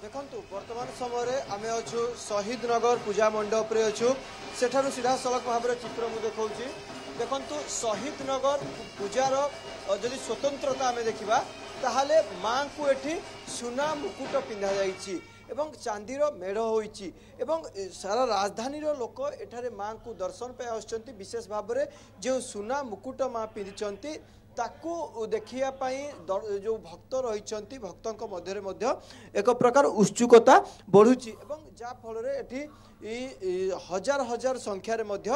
ଦେଖନ୍ତୁ ବର୍ତ୍ତମାନ ସମୟରେ ଆମେ ଅଛୁ ଶହୀଦ ନଗର ପୂଜା ମଣ୍ଡପରେ ଅଛୁ। ସେଠାରୁ ସିଧାସଳଖ ଭାବରେ ଚିତ୍ର ମୁଁ ଦେଖାଉଛି। ଦେଖନ୍ତୁ ଶହୀଦ ନଗର ପୂଜାର ଯଦି ସ୍ୱତନ୍ତ୍ରତା ଆମେ ଦେଖିବା ତାହେଲେ ମାଙ୍କୁ ଏଠି ସୁନା ମୁକୁଟ ପିନ୍ଧାଯାଇଛି ଏବଂ ଚାନ୍ଦିର ମେଢ଼ ହୋଇଛି ଏବଂ ସାରା ରାଜଧାନୀର ଲୋକ ଏଠାରେ ମାଙ୍କୁ ଦର୍ଶନ ପାଇଁ ଆସୁଛନ୍ତି। ବିଶେଷ ଭାବରେ ଯେଉଁ ସୁନା ମୁକୁଟ ମା ପିନ୍ଧିଛନ୍ତି ତାକୁ ଦେଖିବା ପାଇଁ ଦ- ଯୋଉ ଭକ୍ତ ରହିଛନ୍ତି ଭକ୍ତଙ୍କ ମଧ୍ୟରେ ମଧ୍ୟ ଏକ ପ୍ରକାର ଉତ୍ସୁକତା ବଢୁଛି ଏବଂ ଯାହା ଫଳରେ ଏଠି ଏଇ ଏଇ ହଜାର ହଜାର ସଂଖ୍ୟାରେ ମଧ୍ୟ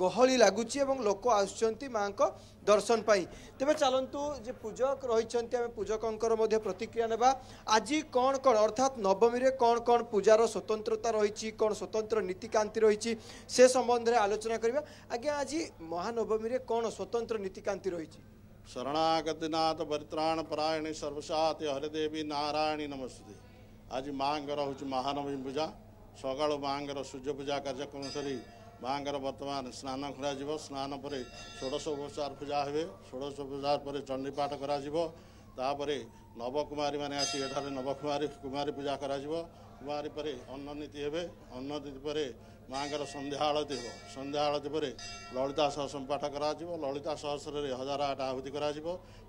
ଗହଳି ଲାଗୁଛି ଏବଂ ଲୋକ ଆସୁଛନ୍ତି ମାଙ୍କ ଦର୍ଶନ ପାଇଁ। ତେବେ ଚାଲନ୍ତୁ ଯେ ପୂଜକ ରହିଛନ୍ତି ଆମେ ପୂଜକଙ୍କର ମଧ୍ୟ ପ୍ରତିକ୍ରିୟା ନେବା। ଆଜି କ'ଣ କ'ଣ ଅର୍ଥାତ୍ ନବମୀରେ କ'ଣ କ'ଣ ପୂଜାର ସ୍ୱତନ୍ତ୍ରତା ରହିଛି କ'ଣ ସ୍ୱତନ୍ତ୍ର ନୀତିକାନ୍ତି ରହିଛି ସେ ସମ୍ବନ୍ଧରେ ଆଲୋଚନା କରିବା। ଆଜ୍ଞା ଆଜି ମହାନବମୀରେ କ'ଣ ସ୍ୱତନ୍ତ୍ର ନୀତିକାନ୍ତି ରହିଛି? ଶରଣାଗତିନାଥ ପରିତ୍ରାଣ ପରାୟଣୀ ସର୍ବସାତି ହରିଦେବୀ ନାରାୟଣୀ ନମସ୍ତେ ଆଜି ମାଆଙ୍କର ହେଉଛି ମହାନବମୀ ପୂଜା ସକାଳୁ ମାଆଙ୍କର ସୂର୍ଯ୍ୟ ପୂଜା କାର୍ଯ୍ୟକ୍ରମ ସରି ମାଆଙ୍କର ବର୍ତ୍ତମାନ ସ୍ନାନ କରାଯିବ ସ୍ନାନ ପରେ ଷୋଡ଼ଶ ଉପଚାର ପୂଜା ହେବେ ଷୋଡ଼ଶ ଉପଚାର ପରେ ଚଣ୍ଡୀପାଠ କରାଯିବ ତାପରେ ନବକୁମାରୀମାନେ ଆସି ଏଠାରେ ନବକୁମାରୀ କୁମାରୀ ପୂଜା କରାଯିବ କୁମାରୀ ପରେ ଅନ୍ନ ନୀତି ହେବେ ଅନ୍ନ ନୀତି ପରେ ମାଆଙ୍କର ସନ୍ଧ୍ୟା ଆଳତୀ ହେବ। ସନ୍ଧ୍ୟା ଆଳତୀ ପରେ ଲଳିତା ସହସ୍ର ପାଠ କରାଯିବ ଲଳିତା ସହସ୍ରରେ ହଜାର ଆଠ ଆହୁତି କରାଯିବ।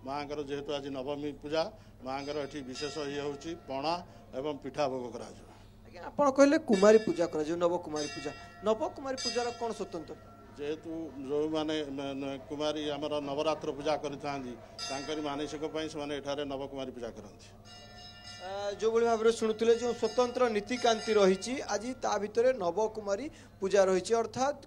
ମାଆଙ୍କର ଯେହେତୁ ଆଜି ନବମୀ ପୂଜା ମାଆଙ୍କର ଏଠି ବିଶେଷ ଇଏ ହେଉଛି ପଣା ଏବଂ ପିଠା ଭୋଗ କରାଯିବ। ଆଜ୍ଞା ଆପଣ କହିଲେ କୁମାରୀ ପୂଜା କରାଯିବ ନବକୁମାରୀ ପୂଜା। ନବକୁମାରୀ ପୂଜାର କ'ଣ ସ୍ୱତନ୍ତ୍ର? ଯେହେତୁ ଯେଉଁମାନେ କୁମାରୀ ଆମର ନବରାତ୍ର ପୂଜା କରିଥାନ୍ତି ତାଙ୍କରି ମାନସିକ ପାଇଁ ସେମାନେ ଏଠାରେ ନବକୁମାରୀ ପୂଜା କରନ୍ତି। ଯୋଉଭଳି ଭାବରେ ଶୁଣୁଥିଲେ ଯେଉଁ ସ୍ୱତନ୍ତ୍ର ନୀତିକାନ୍ତି ରହିଛି ଆଜି ତା ଭିତରେ ନବକୁମାରୀ ପୂଜା ରହିଛି ଅର୍ଥାତ୍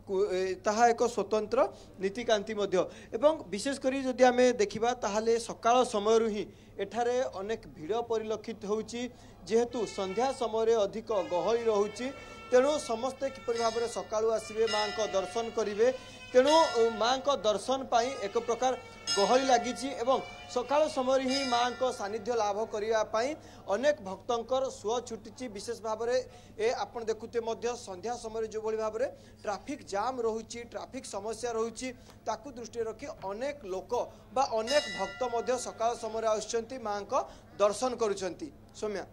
ତାହା ଏକ ସ୍ୱତନ୍ତ୍ର ନୀତିକାନ୍ତି ମଧ୍ୟ। ଏବଂ ବିଶେଷ କରି ଯଦି ଆମେ ଦେଖିବା ତାହେଲେ ସକାଳ ସମୟରୁ ହିଁ ଏଠାରେ ଅନେକ ଭିଡ଼ ପରିଲକ୍ଷିତ ହେଉଛି। ଯେହେତୁ ସନ୍ଧ୍ୟା ସମୟରେ ଅଧିକ ଗହଳି ରହୁଛି ତେଣୁ ସମସ୍ତେ କିପରି ଭାବରେ ସକାଳୁ ଆସିବେ ମାଙ୍କ ଦର୍ଶନ କରିବେ ତେଣୁ ଅ, ମାଙ୍କ ଦର୍ଶନ ପାଇଁ ଏକ ପ୍ରକାର ଗହଳି ଲାଗିଛି ଏବଂ ସକାଳ ସମୟରେ ହିଁ ମାଙ୍କ ସାନ୍ନିଧ୍ୟ ଲାଭ କରିବା ପାଇଁ ଅନେକ ଭକ୍ତଙ୍କର ସୁଅ ଛୁଟିଛି। ବିଶେଷ ଭାବରେ ଏ ଆପଣ ଦେଖୁଥିବେ ମଧ୍ୟ ସନ୍ଧ୍ୟା ସମୟରେ ଯେଉଁଭଳି ଭାବରେ ଟ୍ରାଫିକ୍ ଜାମ୍ ରହୁଛି ଟ୍ରାଫିକ୍ ସମସ୍ୟା ରହୁଛି ତାକୁ ଦୃଷ୍ଟିରେ ରଖି ଅନେକ ଲୋକ ବା ଅନେକ ଭକ୍ତ ମଧ୍ୟ ସକାଳ ସମୟରେ ଆସୁଛନ୍ତି ମାଙ୍କ ଦର୍ଶନ କରୁଛନ୍ତି। ସୌମ୍ୟା।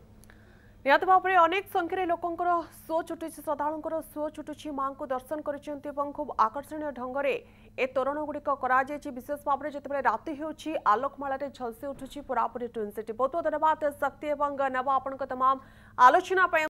ନିହାତି ଭାବରେ ଅନେକ ସଂଖ୍ୟାରେ ଲୋକଙ୍କର ସୁଅ ଛୁଟୁଛି ଶ୍ରଦ୍ଧାଳୁଙ୍କର ସୁଅ ଛୁଟୁଛି ମାଙ୍କୁ ଦର୍ଶନ କରିଛନ୍ତି ଏବଂ ଖୁବ୍ ଆକର୍ଷଣୀୟ ଢଙ୍ଗରେ ଏ ତୋରଣ ଗୁଡ଼ିକ କରାଯାଇଛି। ବିଶେଷ ଭାବରେ ଯେତେବେଳେ ରାତି ହେଉଛି ଆଲୋକମାଳାରେ ଝଲସି ଉଠୁଛି ପୁରାପୁରି ଟ୍ୱିନ୍ ସିଟି ବହୁତ ବହୁତ ଧନ୍ୟବାଦ ଶକ୍ତି ଏବଂ ନେବା ଆପଣଙ୍କ ତମାମ ଆଲୋଚନା ପାଇଁ